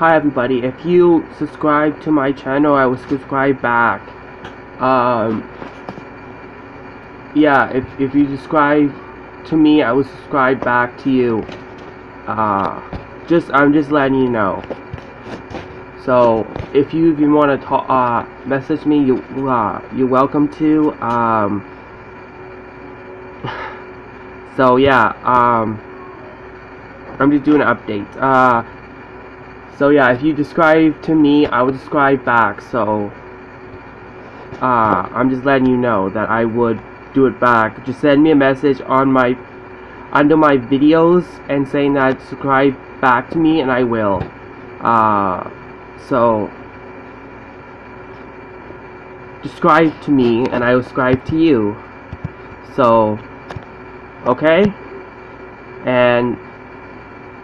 hi everybody. If you subscribe to my channel, I will subscribe back. Um, yeah, if if you subscribe to me, I will subscribe back to you. Uh, just I'm just letting you know. So if you even want to talk, uh, message me, you uh, you're welcome to. Um, so yeah, um, I'm just doing an update. Uh, so yeah, if you describe to me, I will describe back. So uh, I'm just letting you know that I would do it back. Just send me a message on my under my videos and saying that subscribe back to me, and I will. Uh, so Describe to me, and I will subscribe to you. So okay, and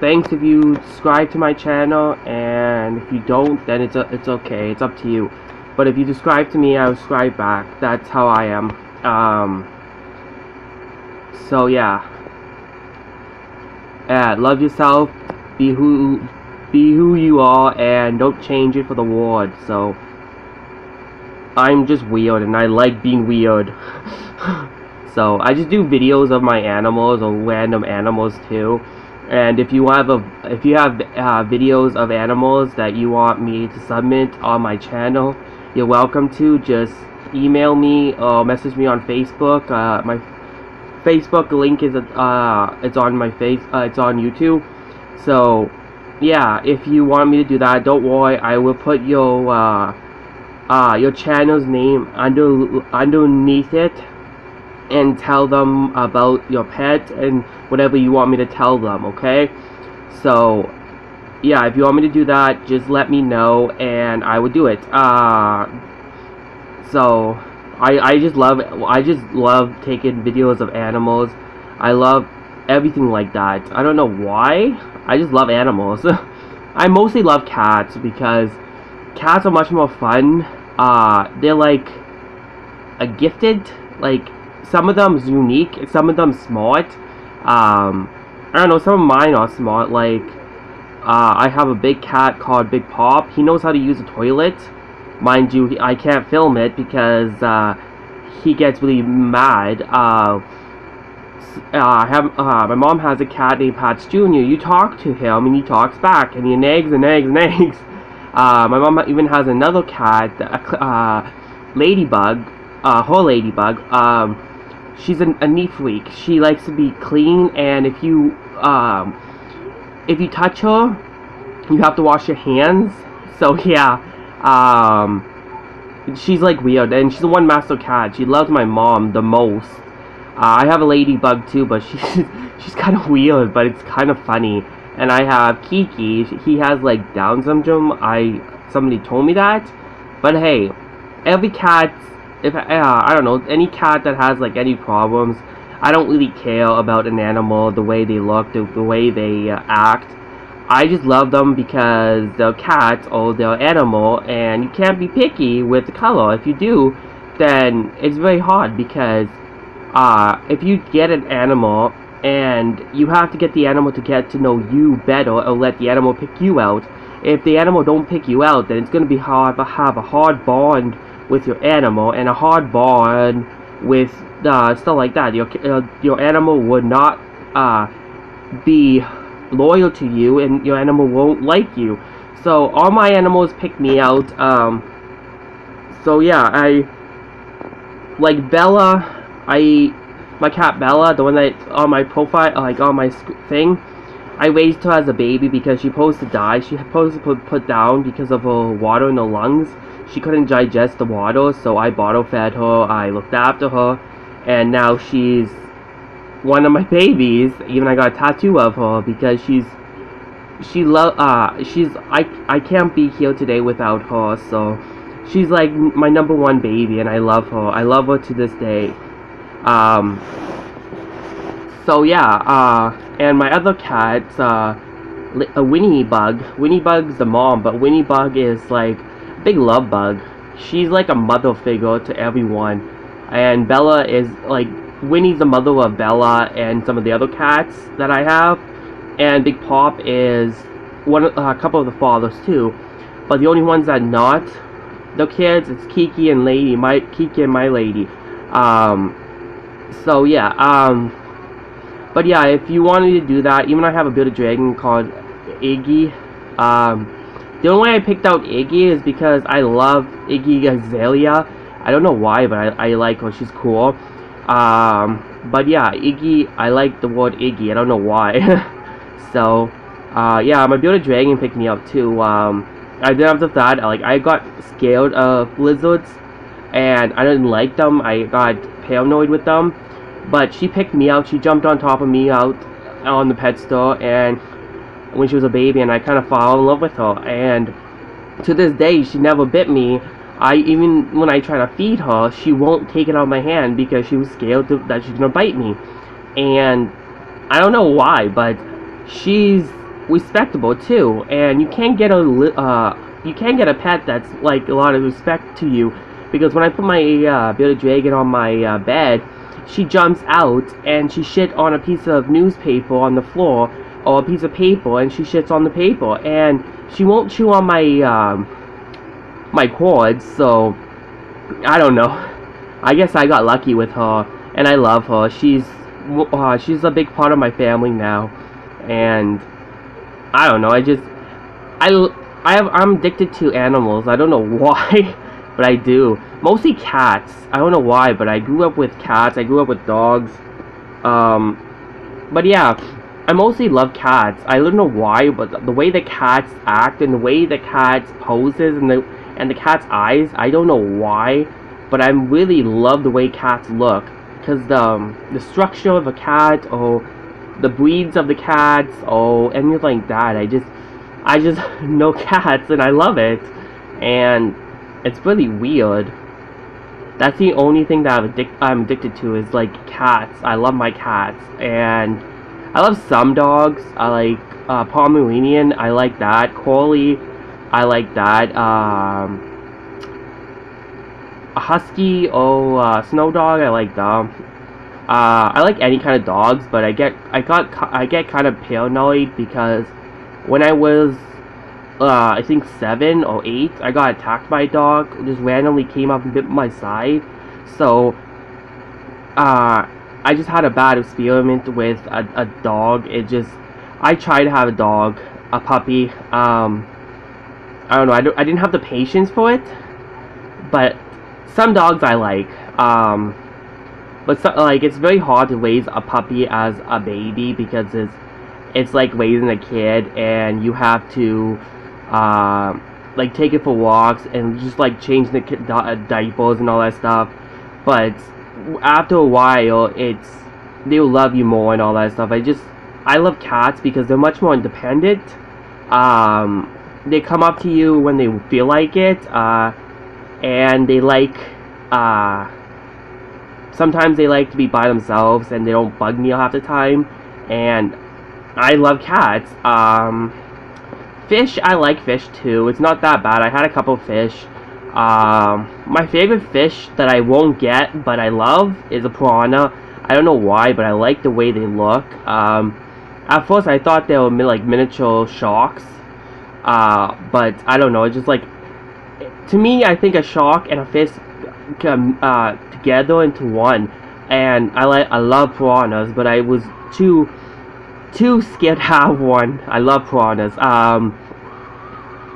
thanks if you subscribe to my channel and if you don't then it's a, it's okay it's up to you. But if you subscribe to me I'll subscribe back. That's how I am. Um so yeah. Yeah love yourself be who be who you are and don't change it for the world. So I'm just weird and I like being weird. So I just do videos of my animals or random animals too and if you have a if you have uh, videos of animals that you want me to submit on my channel you're welcome to. Just email me or message me on Facebook. Uh, my Facebook link is uh it's on my face uh, it's on YouTube. So yeah if you want me to do that don't worry. I will put your uh, uh your channel's name under underneath it and tell them about your pet and whatever you want me to tell them, okay? So, yeah, if you want me to do that, just let me know and I will do it. Uh, so, I, I just love, I just love taking videos of animals. I love everything like that. I don't know why, I just love animals. I mostly love cats because cats are much more fun. Uh, they're like a gifted, like some of them's unique, some of them smart. Um, I don't know, some of mine are smart, like, uh, I have a big cat called Big Pop. He knows how to use a toilet. Mind you, I can't film it because, uh, he gets really mad. Uh, uh, have, uh, my mom has a cat named Patch Jr. You talk to him and he talks back and he nags and nags and nags. Uh, my mom even has another cat, uh, Ladybug, uh, her Ladybug. Um, she's a, a neat freak. She likes to be clean, and if you um, if you touch her, you have to wash your hands. So yeah, um, she's like weird, and she's the one master cat. She loves my mom the most. Uh, I have a ladybug too, but she's she's kind of weird, but it's kind of funny. And I have Kiki. He has like Down syndrome. I somebody told me that, but hey, every cat if uh, I don't know. Any cat that has like any problems I don't really care about an animal the way they look the, the way they uh, act. I just love them because they're cats or they're animal and you can't be picky with the color. If you do then it's very hard because uh, if you get an animal and you have to get the animal to get to know you better or let the animal pick you out if the animal don't pick you out then it's going to be hard to have a hard bond with your animal and a hard bond with uh, stuff like that. Your uh, your animal would not uh, be loyal to you, and your animal won't like you. So all my animals pick me out. Um, so yeah, I like Bella. I my cat Bella, the one that on my profile, like on my thing. I raised her as a baby because she supposed to die. She supposed to put, put down because of her water in her lungs. She couldn't digest the water, so I bottle fed her. I looked after her, and now she's one of my babies. Even I got a tattoo of her because she's she love uh she's I I can't be here today without her. So she's like my number one baby, and I love her. I love her to this day. Um. So yeah, uh and my other cat, uh, a Winnie Bug. Winnie Bug's the mom, but Winnie Bug is like a big love bug. She's like a mother figure to everyone. And Bella is like Winnie's the mother of Bella and some of the other cats that I have. And Big Pop is one a couple of the fathers too, but the only ones that not the kids it's Kiki and Lady, my Kiki and my lady. Um, so yeah, um, but yeah, if you wanted to do that, even I have a bearded dragon called Iggy. Um, the only way I picked out Iggy is because I love Iggy Azalea. I don't know why, but I, I like her. She's cool. Um, but yeah, Iggy, I like the word Iggy. I don't know why. so, uh, yeah, my bearded dragon picked me up too. Um, I have the that. Like, I got scared of lizards, and I didn't like them. I got paranoid with them. But she picked me out. She jumped on top of me out on the pet store, and when she was a baby, and I kind of fell in love with her. And to this day, she never bit me. I even when I try to feed her, she won't take it out of my hand because she was scared to, that she's gonna bite me. And I don't know why, but she's respectable too. And you can't get a uh, you can't get a pet that's like a lot of respect to you because when I put my uh, bearded dragon on my uh, bed, she jumps out and she shit on a piece of newspaper on the floor or a piece of paper and she shits on the paper. And she won't chew on my um, my cords so I don't know. I guess I got lucky with her and I love her. She's uh, she's a big part of my family now. And I don't know I just I, I have, I'm addicted to animals. I don't know why but I do mostly cats I don't know why but I grew up with cats I grew up with dogs um but yeah I mostly love cats. I don't know why, but the way the cats act and the way the cats poses and the and the cat's eyes, I don't know why, but I really love the way cats look because the um, the structure of a cat or the breeds of the cats or anything like that. I just I just know cats and I love it, and it's really weird. That's the only thing that I'm, addic I'm addicted to is like cats. I love my cats and. I love some dogs. I like uh, Pomeranian. I like that. Collie. I like that. Um, a Husky. Oh, uh, Snow Dog. I like them. Uh, I like any kind of dogs, but I get I got I get kind of paranoid because when I was uh, I think seven or eight, I got attacked by a dog. Just randomly came up and bit my side. So, uh, I just had a bad experience with a, a dog. It just, I tried to have a dog, a puppy. Um, I don't know. I, don't, I didn't have the patience for it. But some dogs I like. Um, but so, like it's very hard to raise a puppy as a baby because it's it's like raising a kid and you have to uh, like take it for walks and just like change the diapers and all that stuff. But after a while, it's they'll love you more and all that stuff. I just I love cats because they're much more independent. Um, they come up to you when they feel like it, uh, and they like. Uh, sometimes they like to be by themselves and they don't bug me half the time. And I love cats. Um, fish, I like fish too. It's not that bad. I had a couple fish. Um, my favorite fish that I won't get, but I love, is a piranha. I don't know why, but I like the way they look. Um, at first, I thought they were like miniature sharks, uh, but I don't know. It's just like, to me, I think a shark and a fish come uh, together into one. And I like, I love piranhas, but I was too, too scared to have one. I love piranhas. Um,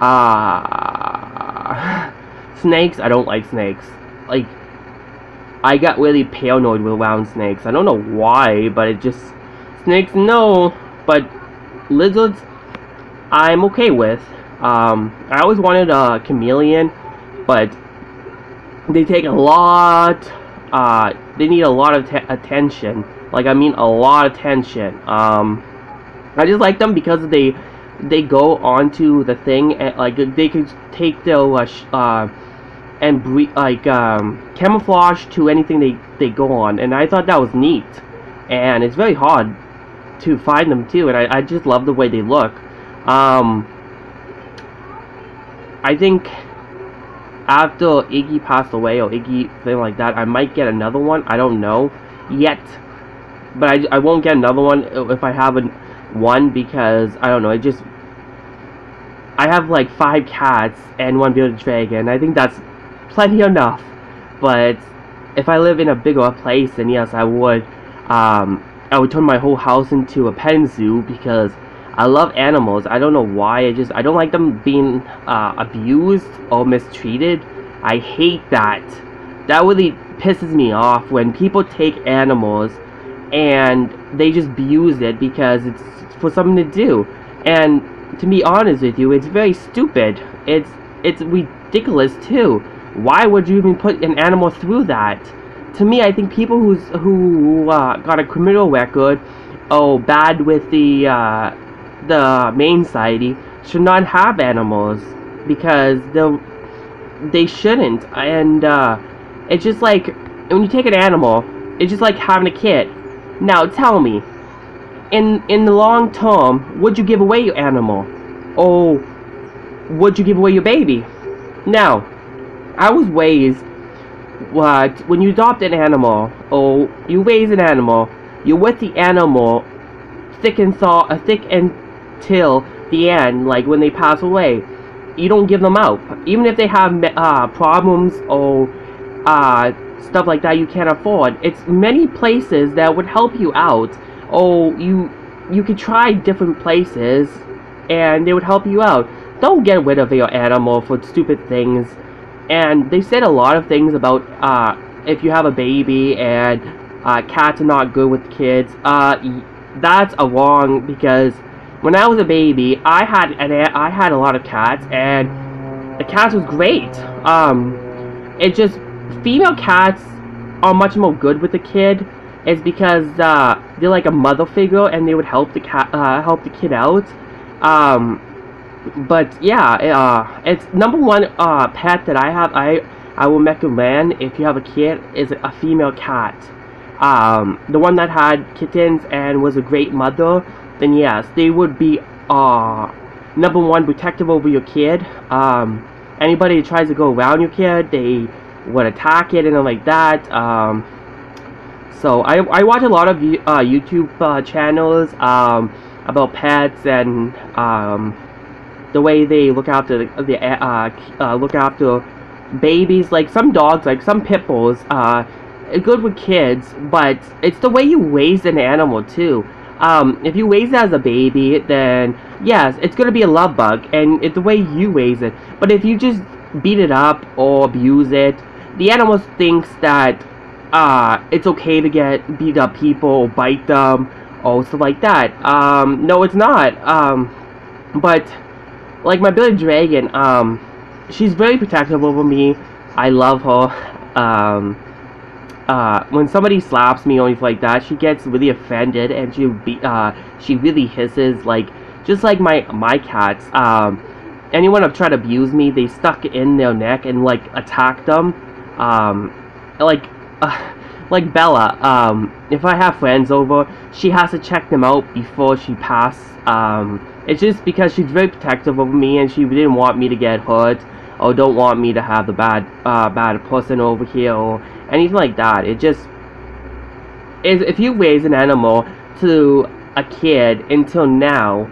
uh, snakes, I don't like snakes. Like, I got really paranoid with round snakes. I don't know why, but it just... Snakes, no. But lizards, I'm okay with. Um, I always wanted a chameleon, but they take a lot, uh, they need a lot of attention. Like, I mean a lot of tension. Um, I just like them because they they go onto the thing and like they could take the uh, uh and bre like um, camouflage to anything they they go on, and I thought that was neat. And it's very hard to find them too, and I, I just love the way they look. Um, I think after Iggy passed away or Iggy thing like that, I might get another one. I don't know yet, but I, I won't get another one if I have a, one because I don't know. I just I have like five cats and one bearded dragon. I think that's plenty enough. But if I live in a bigger place, then yes, I would. Um, I would turn my whole house into a pet zoo because I love animals. I don't know why. I just I don't like them being uh, abused or mistreated. I hate that. That really pisses me off when people take animals and they just abuse it because it's for something to do. And to be honest with you, it's very stupid. It's it's ridiculous too. Why would you even put an animal through that? To me, I think people who's who uh, got a criminal record, oh, bad with the uh, the main society should not have animals because they they shouldn't and uh, it's just like when you take an animal it's just like having a kid now tell me in in the long term would you give away your animal or would you give away your baby now I was raised what when you adopt an animal or you raise an animal you're with the animal thick and saw a thick and till the end, like when they pass away. You don't give them up. Even if they have uh, problems or uh, stuff like that you can't afford. It's many places that would help you out. Or you you could try different places and they would help you out. Don't get rid of your animal for stupid things. And they said a lot of things about uh, if you have a baby and uh, cats are not good with kids. Uh, that's a wrong because when I was a baby, I had an I had a lot of cats, and the cats was great. Um, it just female cats are much more good with the kid. Is because uh, they're like a mother figure, and they would help the cat uh, help the kid out. Um, but yeah, uh, it's number one uh, pet that I have. I I will recommend if you have a kid is a female cat. Um, the one that had kittens and was a great mother then yes, they would be uh, number one protective over your kid. Um, anybody that tries to go around your kid, they would attack it and like that. Um, so I, I watch a lot of uh, YouTube uh, channels um, about pets and um, the way they look after the, the uh, uh, look after babies. Like some dogs, like some pit bulls, uh, good with kids, but it's the way you raise an animal too um, if you raise it as a baby, then yes, it's gonna be a love bug, and it's the way you raise it. But if you just beat it up or abuse it, the animal thinks that uh, it's okay to get beat up people bite them or stuff like that. Um, no, it's not. Um, but like my Billy Dragon, um, she's very protective over me. I love her. Um, uh, when somebody slaps me or anything like that, she gets really offended and she be, uh, she really hisses like just like my my cats. Um, anyone have tried to abuse me, they stuck in their neck and like attack them. Um, like uh, like Bella. Um, if I have friends over, she has to check them out before she passes. Um, it's just because she's very protective of me and she didn't want me to get hurt or don't want me to have the bad uh, bad person over here or anything like that. It just is if you raise an animal to a kid until now,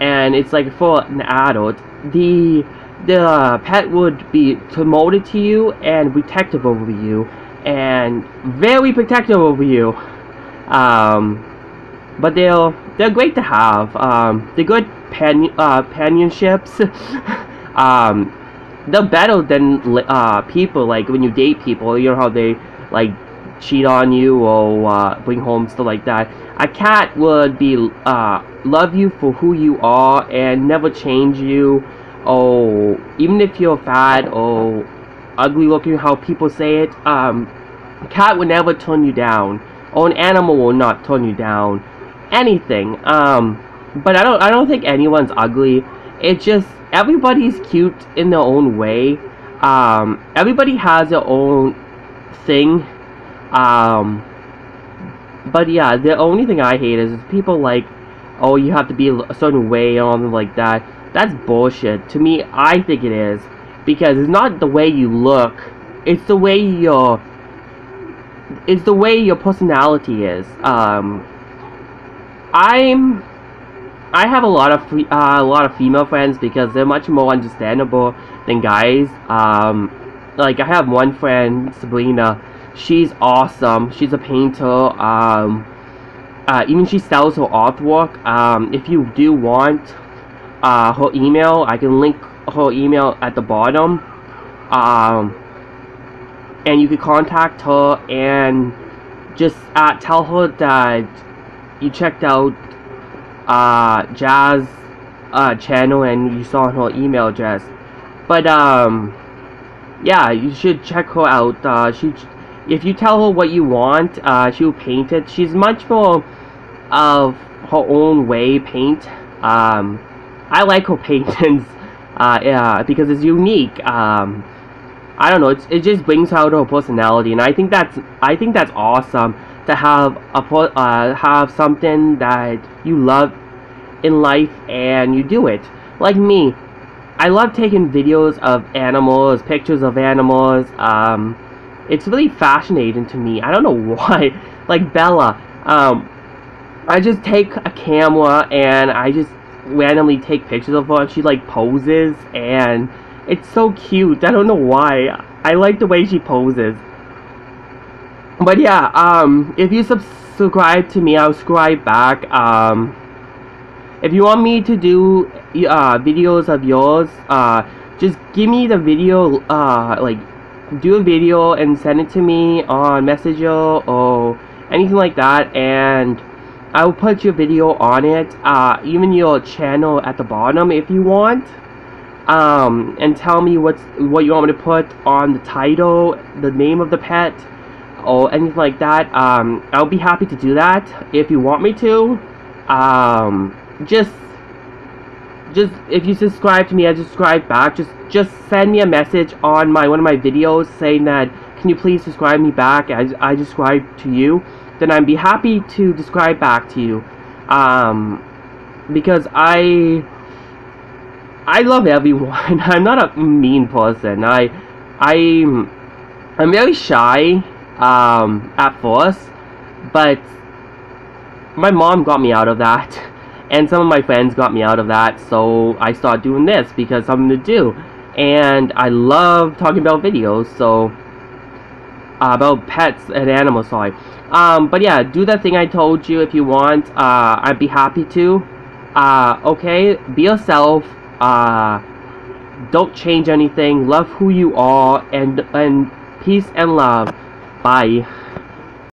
and it's like for an adult, the the pet would be promoted to you and protective over you, and very protective over you. Um, but they're they're great to have. Um, they're good pan uh, companionships. um, they're better than uh, people like when you date people you know how they like cheat on you or uh, bring home stuff like that a cat would be uh, love you for who you are and never change you or even if you're fat or ugly looking how people say it um, a cat will never turn you down or an animal will not turn you down anything um, but I don't I don't think anyone's ugly it just everybody's cute in their own way. Um, everybody has their own thing. Um, but yeah, the only thing I hate is people like, oh, you have to be a certain way and all like that. That's bullshit. To me, I think it is. Because it's not the way you look. It's the way your... It's the way your personality is. Um, I'm I have a lot of uh, a lot of female friends because they're much more understandable than guys. Um, like I have one friend, Sabrina. She's awesome. She's a painter. Um, uh, even she sells her artwork. Um, if you do want uh, her email, I can link her email at the bottom. Um, and you can contact her and just uh, tell her that you checked out uh, Jazz uh, channel and you saw her email address. But um, yeah, you should check her out. Uh, she, if you tell her what you want, uh, she'll paint it. She's much more of her own way paint. Um, I like her paintings uh, yeah, because it's unique. Um, I don't know. It's, it just brings out her personality, and I think that's I think that's awesome to have a uh, have something that you love in life and you do it. Like me, I love taking videos of animals, pictures of animals. Um, it's really fascinating to me. I don't know why. Like Bella, um, I just take a camera and I just randomly take pictures of her. She like poses and it's so cute. I don't know why. I like the way she poses. But yeah, um, if you subscribe to me, I'll subscribe back. Um, if you want me to do uh, videos of yours, uh, just give me the video, uh, like, do a video and send it to me on Messenger or anything like that, and I will put your video on it, uh, even your channel at the bottom if you want um, and tell me what's what you want me to put on the title, the name of the pet, or anything like that. Um, I'll be happy to do that if you want me to. Um, just, just if you subscribe to me, I subscribe back. Just, just send me a message on my one of my videos saying that can you please subscribe me back? I, I subscribe to you. Then I'd be happy to describe back to you. Um, because I I love everyone. I'm not a mean person. I, I'm, I'm very shy um, at first, but my mom got me out of that, and some of my friends got me out of that. So I started doing this because something to do, and I love talking about videos. So uh, about pets and animals. Sorry. Um, but yeah, do that thing I told you if you want. Uh, I'd be happy to. Uh, okay, be yourself uh, don't change anything love who you are and and peace and love bye